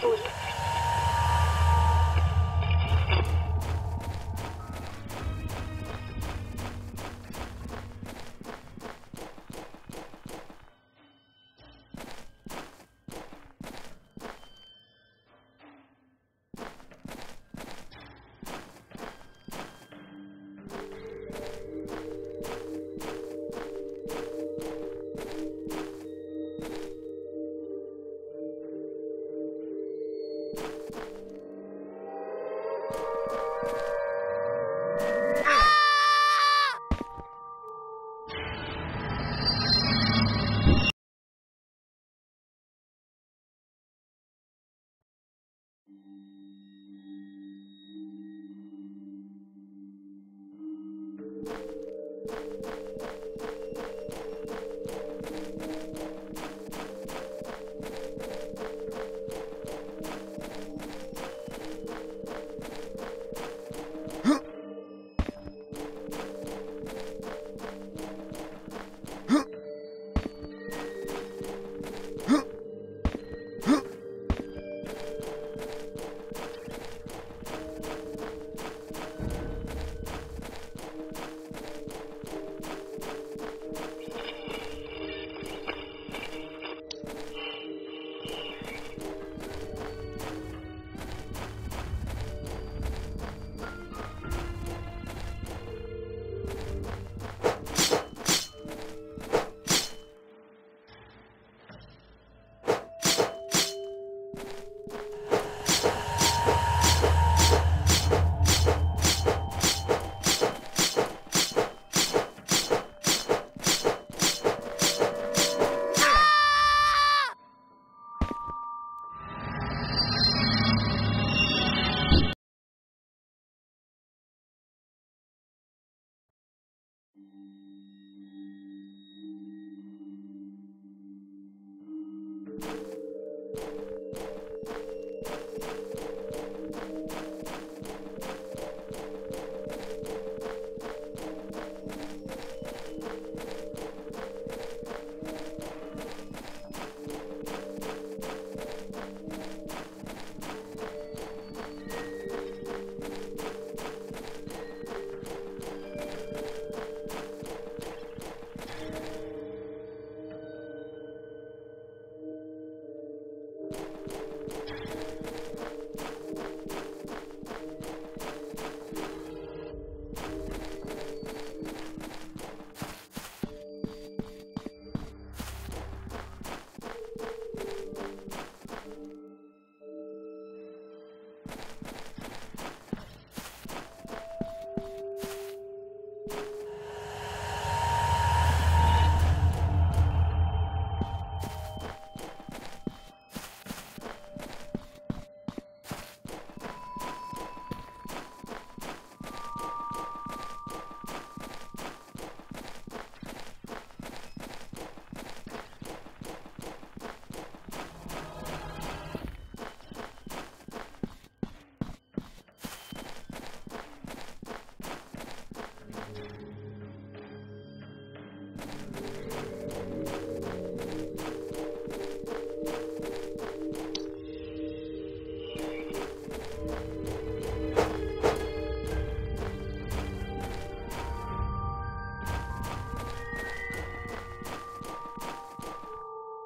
そう。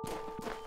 Thank you.